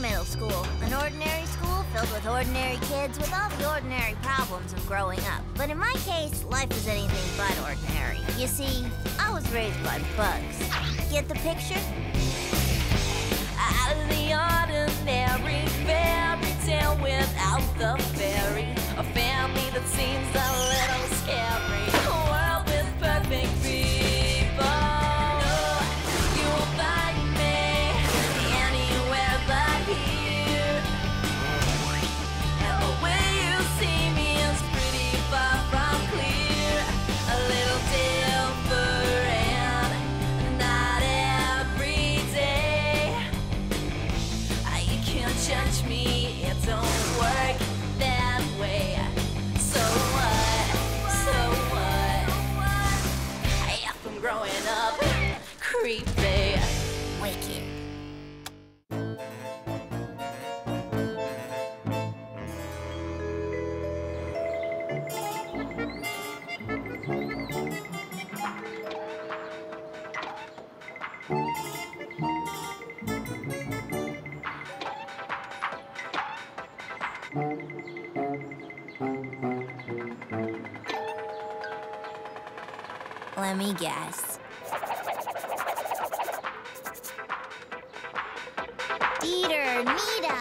middle school. An ordinary school filled with ordinary kids with all the ordinary problems of growing up. But in my case, life is anything but ordinary. You see, I was raised by bugs. Get the picture? Out of the ordinary fairy tale without the fairy. A family that seems a Let me guess. Dieter, Nita.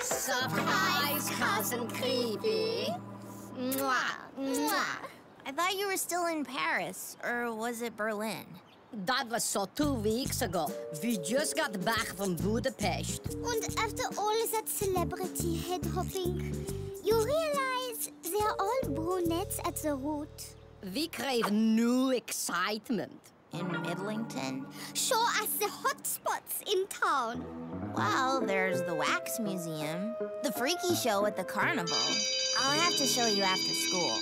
Surprise, cousin Creepie. Mwah, mwah. I thought you were still in Paris, or was it Berlin? That was so two weeks ago. We just got back from Budapest. And after all that celebrity head hopping, you realize they're all brunettes at the root. We crave new excitement. In Midlington? Show us the hot spots in town. Well, there's the Wax Museum, the Freaky Show at the Carnival. I'll have to show you after school.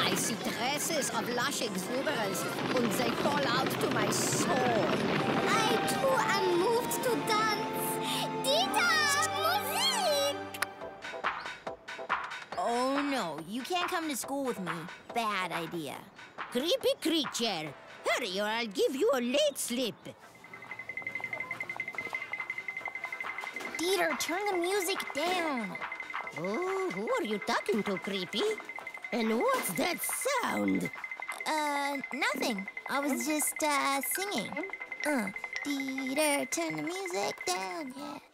I see dresses of lush exuberance, and they call out to my soul. I too am moved to dance. Oh no, you can't come to school with me. Bad idea. Creepie Creature, hurry or I'll give you a late slip. Dieter, turn the music down. Oh, who are you talking to, Creepie? And what's that sound? Uh, nothing. I was just, uh, singing. Uh, Dieter, turn the music down, yeah.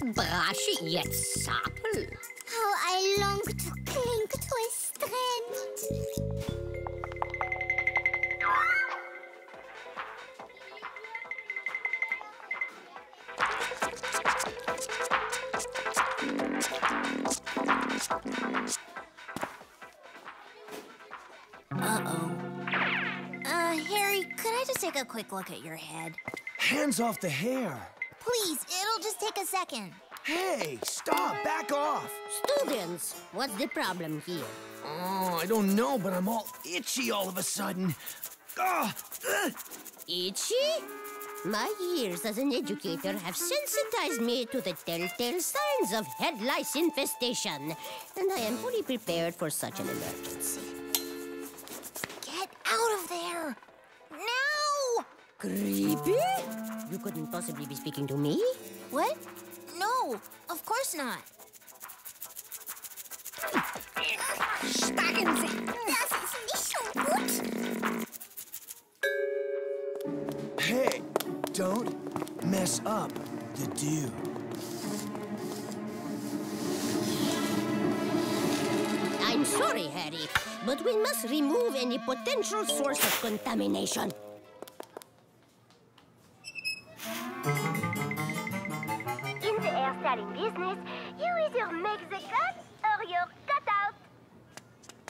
Brashy yet supple. How I long to cling to a strand. Uh-oh. Uh, Harry, could I just take a quick look at your head? Hands off the hair. Second. Hey, stop, back off. Students, what's the problem here? Oh, I don't know, but I'm all itchy all of a sudden. Ah, ugh. Itchy? My years as an educator have sensitized me to the telltale signs of head lice infestation, and I am fully prepared for such an emergency. Get out of there! Now! Creepie? You couldn't possibly be speaking to me? What? No, of course not. Spagen Sie! Das ist nicht so gut. Hey, don't mess up the dew. I'm sorry, Harry, but we must remove any potential source of contamination. The business, you either make the cut or you're cut out.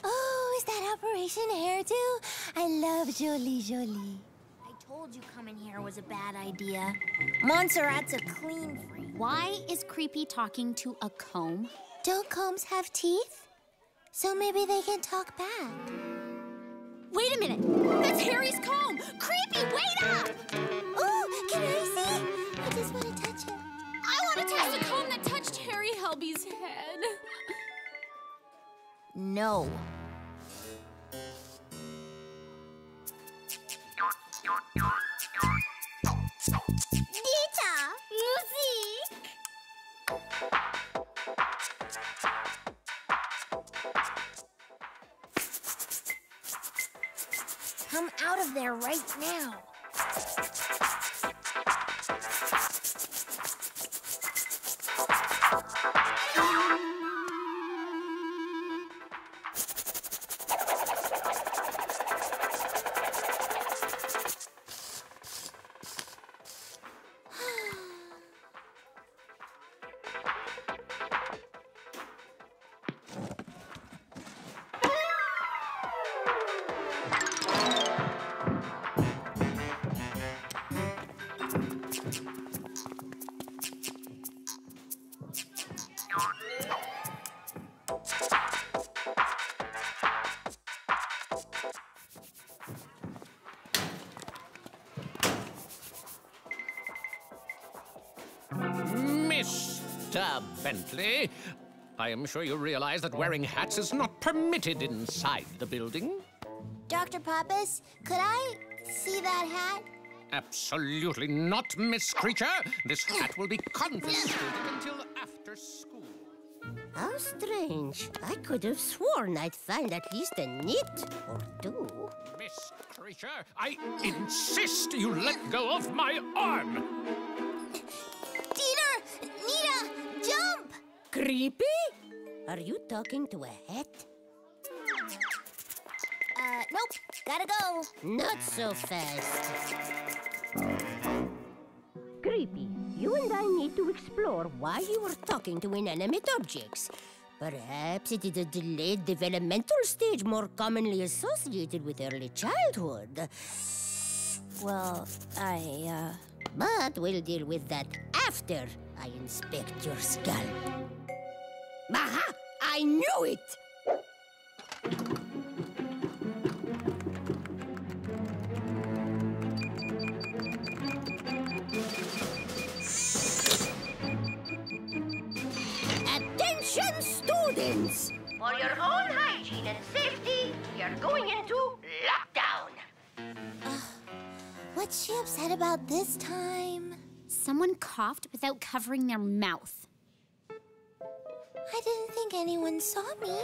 Oh, is that Operation Hairdo? I love Jolie Jolie. I told you coming here was a bad idea. Monserrate's a clean freak. Why is Creepie talking to a comb? Don't combs have teeth? So maybe they can talk back. Wait a minute! That's Harry's comb! Creepie, wait up! Oh, can I see? I I want to touch the comb that touched Harry Helby's head. No. Dita, Musik. Come out of there right now. Mr. Bentley, I am sure you realize that wearing hats is not permitted inside the building. Dr. Pappas, could I see that hat? Absolutely not, Miss Creature. This hat will be confiscated until after school. How strange. I could have sworn I'd find at least a knit or two. Miss Creature, I insist you let go of my arm. Creepie? Are you talking to a hat? Uh, nope. Gotta go. Not so fast. Creepie, you and I need to explore why you were talking to inanimate objects. Perhaps it is a delayed developmental stage more commonly associated with early childhood. Well, I, uh... But we'll deal with that after I inspect your scalp. Aha! I knew it! Attention, students! For your own hygiene and safety, you're going into lockdown. What's she upset about this time? Someone coughed without covering their mouth. I didn't think anyone saw me.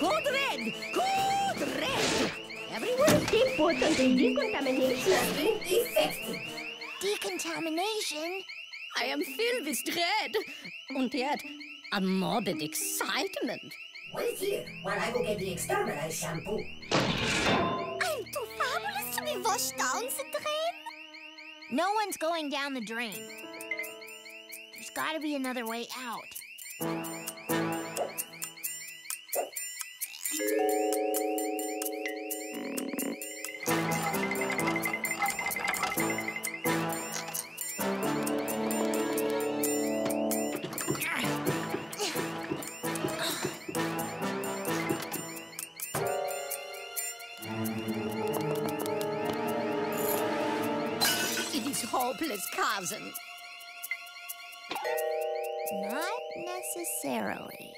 Code red! Code red! Everyone stay put until decontamination has been. Decontamination? I am filled with dread, and yet a morbid excitement. Wait here while I go get the exterminate shampoo. I'm too fabulous to be washed down the drain. No one's going down the drain. Gotta be another way out. Hopeless, cousin. Not necessarily.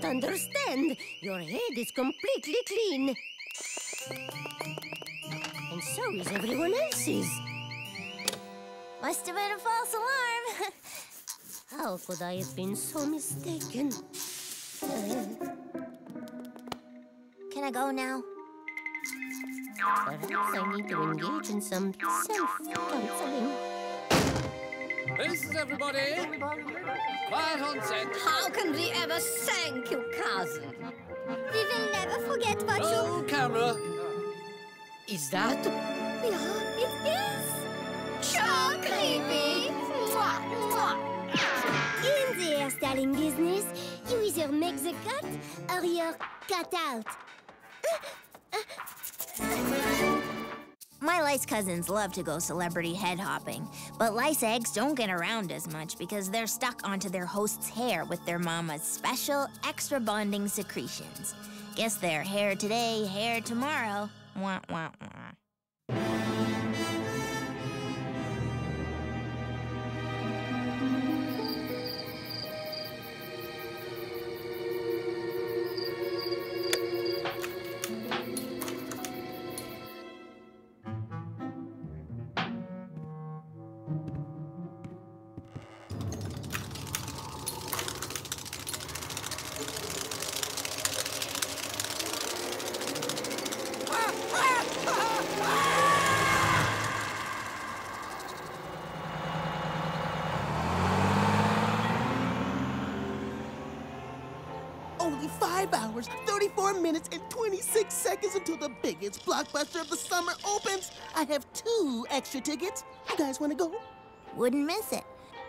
Don't understand. Your head is completely clean. And so is everyone else's. Must have been a false alarm. How could I have been so mistaken? Can I go now? Perhaps I need to engage in some self-counseling. This is everybody. Quiet on set. How can we ever thank you, cousin? We will never forget what you... Roll camera. Is that Yeah, it is. so creepy? Mwah, mwah. In the hairstyling business, you either make the cut or you're cut out. Uh, uh, My lice cousins love to go celebrity head hopping, but lice eggs don't get around as much because they're stuck onto their host's hair with their mama's special extra bonding secretions. Guess they're hair today, hair tomorrow. Wah, wah, wah. Hours, 34 minutes, and 26 seconds until the biggest blockbuster of the summer opens. I have two extra tickets. You guys want to go? Wouldn't miss it.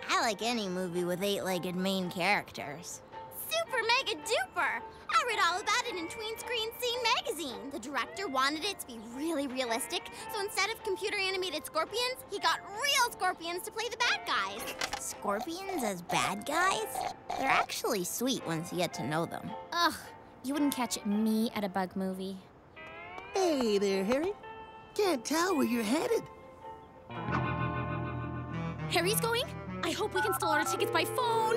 I like any movie with eight legged main characters. Super mega duper! I read all about it in Tween Screen Scene magazine. The director wanted it to be really realistic, so instead of computer animated scorpions, he got real scorpions to play the bad guys. Scorpions as bad guys? They're actually sweet once you get to know them. Ugh, you wouldn't catch me at a bug movie. Hey there, Harry. Can't tell where you're headed. Harry's going? I hope we can still order tickets by phone.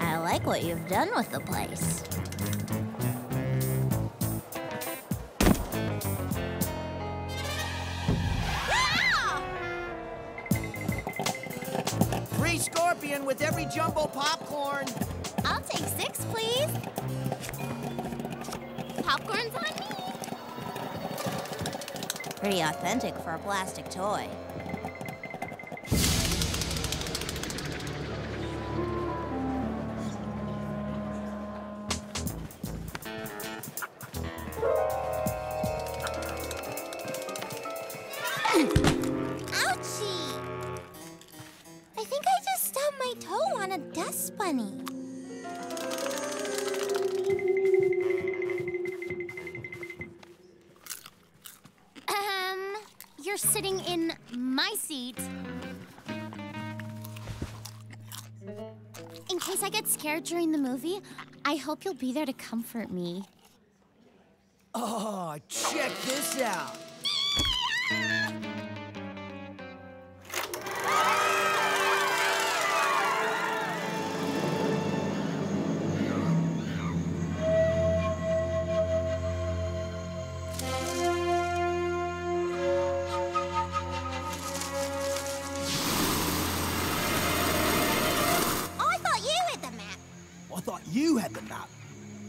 I like what you've done with the place. With every jumbo popcorn. I'll take six, please. Popcorn's on me. Pretty authentic for a plastic toy. I get scared during the movie, I hope you'll be there to comfort me. Oh, check this out. Map.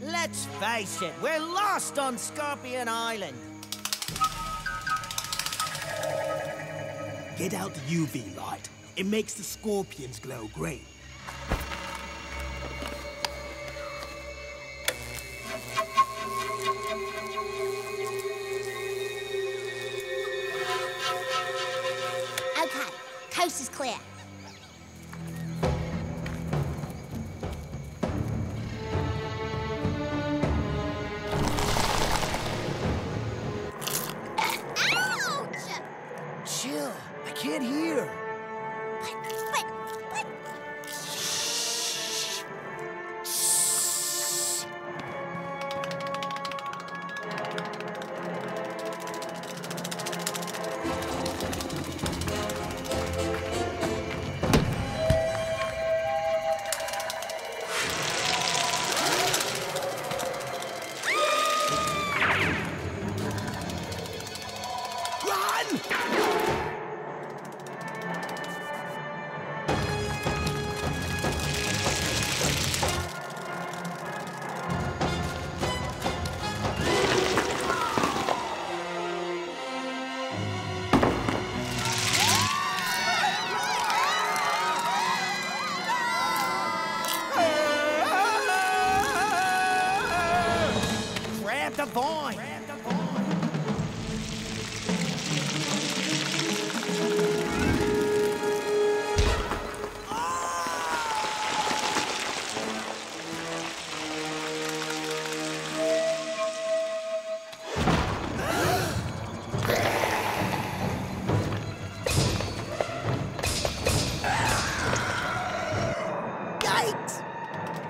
Let's face it, we're lost on Scorpion Island. Get out the UV light. It makes the scorpions glow green. Vine.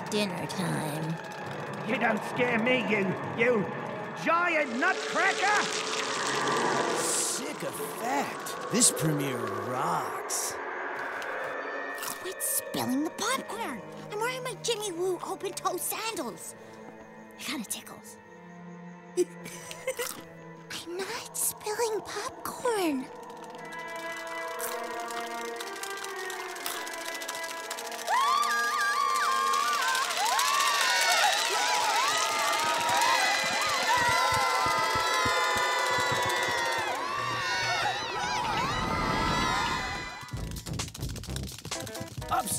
Dinner time. You don't scare me, you, you giant nutcracker! Sick effect. This premiere rocks. Quit spilling the popcorn. I'm wearing my Jimmy Woo open toe sandals. It kind of tickles. I'm not spilling popcorn.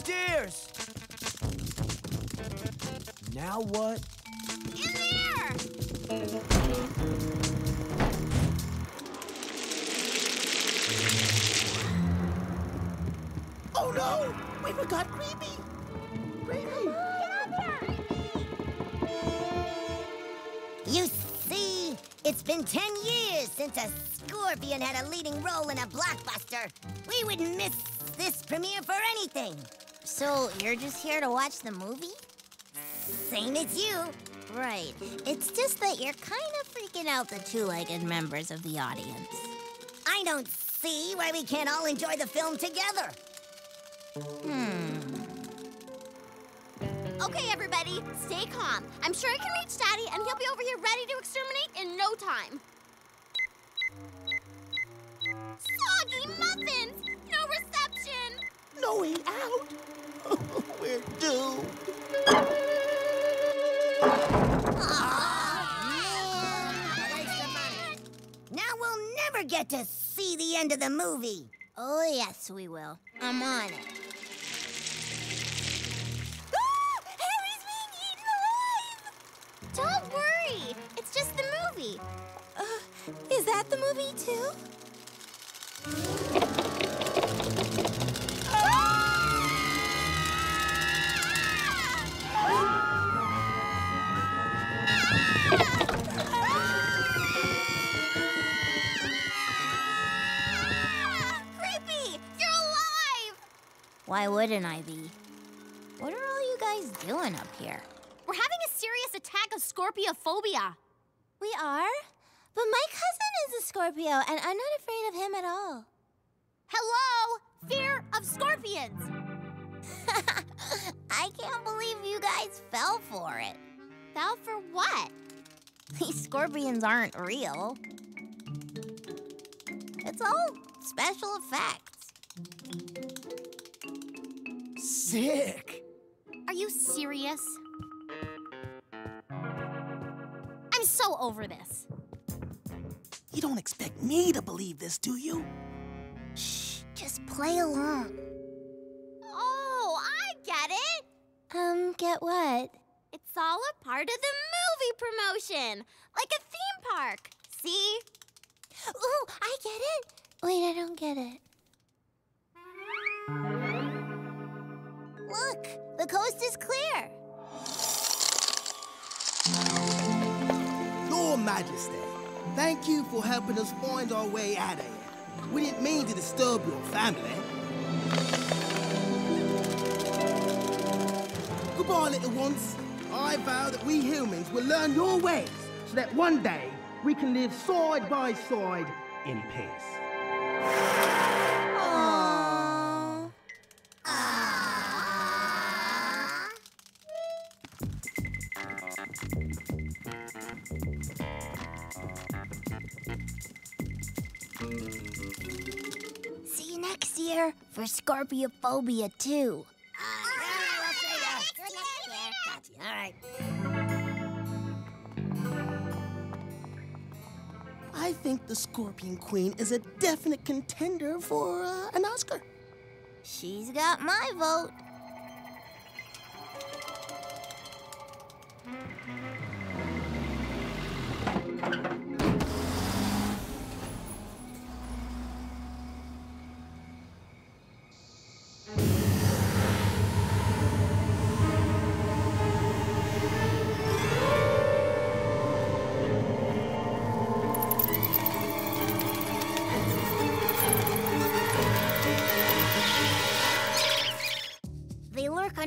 Upstairs. Now what? In there! Oh no! We forgot Creepie! Creepie! You see, it's been 10 years since a scorpion had a leading role in a blockbuster. We wouldn't miss this premiere for anything. So you're just here to watch the movie? Same as you. Right. It's just that you're kind of freaking out the two-legged members of the audience. I don't see why we can't all enjoy the film together. Hmm. Okay, everybody, stay calm. I'm sure I can reach Daddy, and he'll be over here ready to exterminate in no time. Soggy muffins! No way out! We're doomed. Now we'll never get to see the end of the movie. Oh, yes, we will. I'm on it. Ah! Harry's being eaten alive! Don't worry, it's just the movie. Uh, is that the movie too? Why wouldn't I be? What are all you guys doing up here? We're having a serious attack of scorpiophobia. We are? But my cousin is a Scorpio, and I'm not afraid of him at all. Hello? Fear of scorpions. I can't believe you guys fell for it. Fell for what? These scorpions aren't real. It's all special effects. Sick. Are you serious? I'm so over this. You don't expect me to believe this, do you? Shh, just play along. Oh, I get it. Um, get what? It's all a part of the movie promotion, like a theme park. See? Ooh, I get it. Wait, I don't get it. The coast is clear. Your Majesty, thank you for helping us find our way out of here. We didn't mean to disturb your family. Goodbye, little ones. I vow that we humans will learn your ways so that one day we can live side by side in peace. See you next year for Scorpiophobia 2. All right. I think the Scorpion Queen is a definite contender for uh, an Oscar. She's got my vote.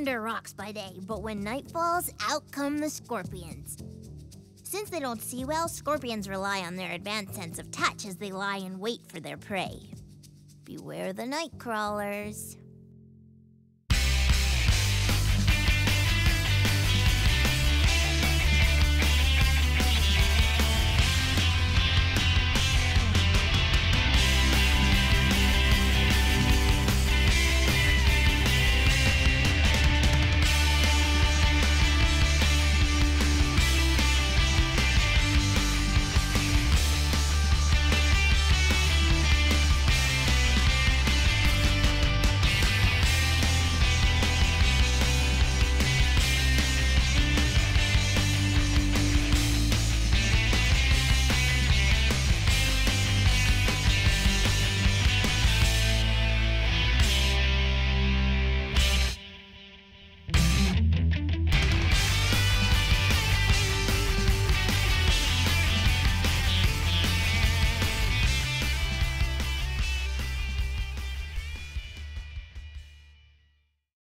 Under rocks by day, but when night falls, out come the scorpions. Since they don't see well, scorpions rely on their advanced sense of touch as they lie in wait for their prey. Beware the night crawlers.